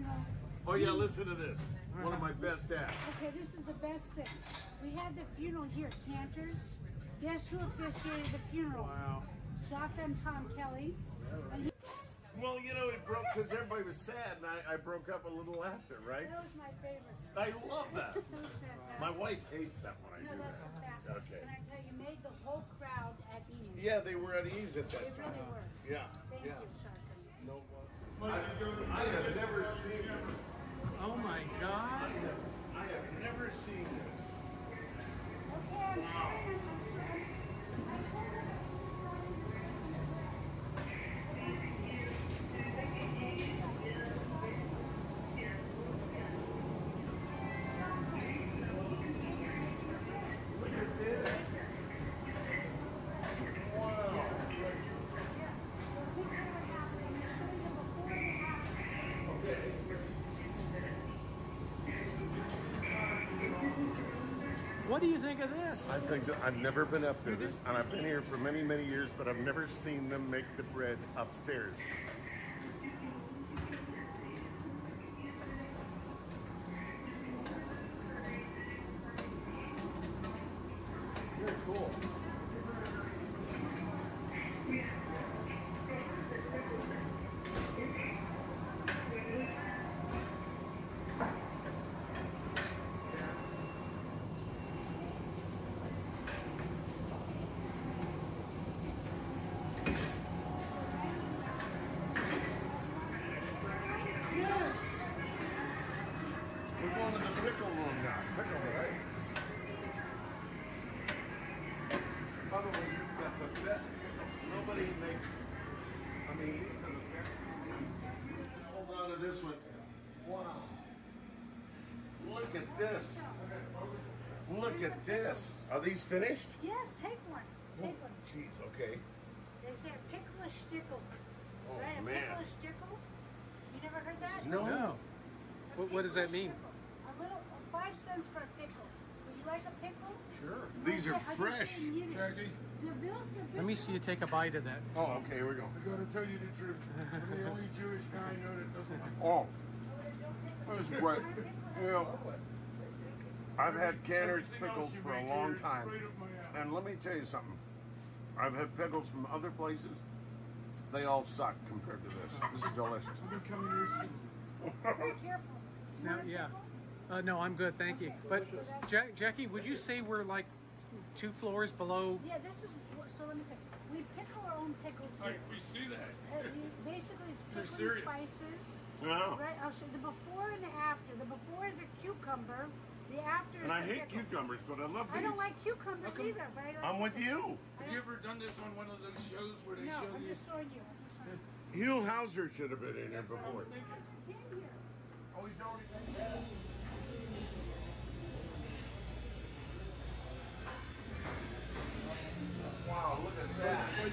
funeral. Oh yeah, listen to this. One of my best acts. Okay, this is the best thing. We had the funeral here at Canter's. Guess who officiated the funeral? Wow. Shotgun Tom Kelly. And he, Well, you know, it broke because everybody was sad, and I, I broke up a little laughter, right? that was my favorite. I love that. That was fantastic. My wife hates that when I No, do that's that. a fact. Okay. And I tell you, made the whole crowd at ease. Yeah, they were at ease at that They that really time. were. Yeah. Thank yeah. you, Shotgun. No, I, I have never seen. Oh my God. What do you think of this? I think that I've never been up to this, and I've been here for many, many years, but I've never seen them make the bread upstairs. Very cool. By the way, you've got the best pickle. Nobody makes. I mean, these are the best. Hold on to this one. Wow. Look at this. Look at this. Are these finished? Yes, take one. Take oh, one. Jeez, okay. They say a pickle a stickle. Oh, right? A man. pickle a stickle? You never heard that? No. No. What, what does that mean? A little, five cents for a pickle. Would you like a pickle? Sure. These are fresh. didn't use it. Jackie, Let me see you take a bite of that. Oh, okay, here we go. I'm going to tell you the truth. I'm the only Jewish guy I know that doesn't like Oh, This this is great. Yeah. I've had Canter's pickles for a long time. And let me tell you something. I've had pickles from other places. They all suck compared to this. This is delicious. I've been coming here since Be careful. You No, want yeah. Pickle? Uh, no, I'm good, thank you. But Jack, Jackie, would you say we're like two floors below? Yeah, this is, so let me tell you. We pickle our own pickles Like, here. we see that. Uh, you- Basically, it's You're pickling serious. spices. Yeah. Right, I'll show you the before and the after. The before is a cucumber. The after is And I the hate pickle. cucumbers, but I love these. I don't these. like cucumbers How come- either, but I don't I'm with you. Have you ever done this on one of those shows where they No, show I'm you? just showing you. I'm just showing you. Huell Howser should have been in here before. Came here. Oh, he's already Wow, look at that. Like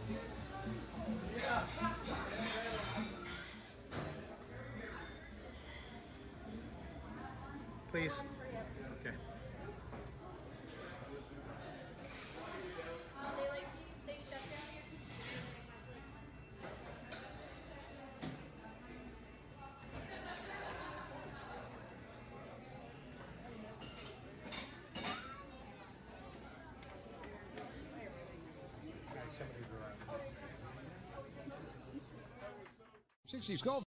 my plate. Sixties Gold.